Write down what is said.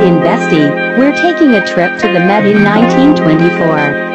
In Bestie, we're taking a trip to the Met in 1924.